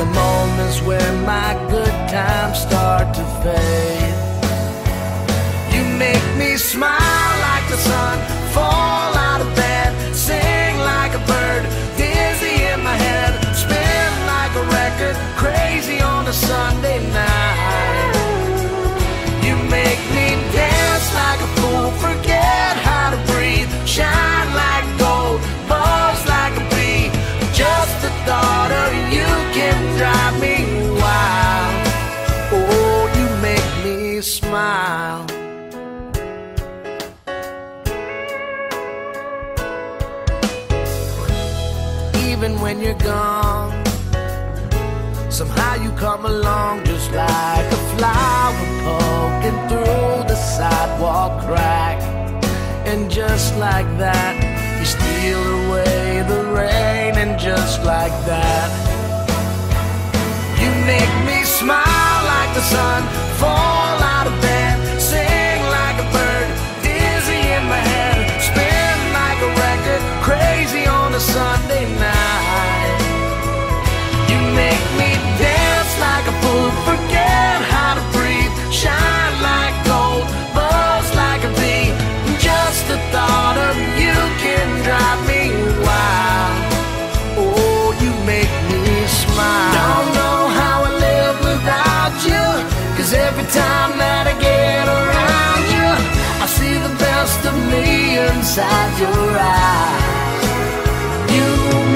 the moments where my good times start to fade. You make me smile like the sun, fall out of bed, sing like a bird, dizzy in my head, spin like a record, crazy on a Sunday night. Even when you're gone, somehow you come along just like a flower poking through the sidewalk crack. And just like that, you steal away the rain, and just like that, you make me smile like the sun, fall inside your eyes. You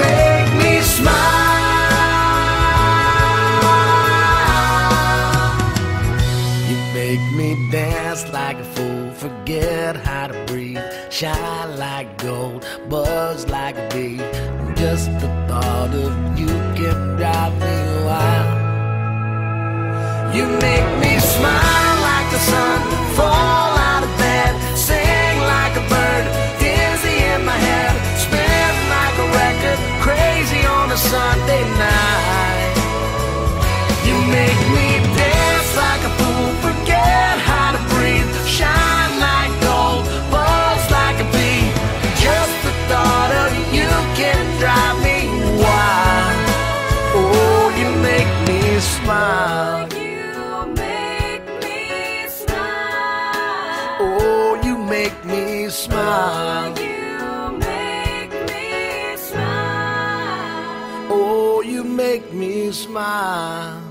make me smile. You make me dance like a fool, forget how to breathe, shine like gold, buzz like a bee. Just the thought of you can drive me wild. You make me smile like the sun, fall smile. You make me smile. Oh, you make me smile.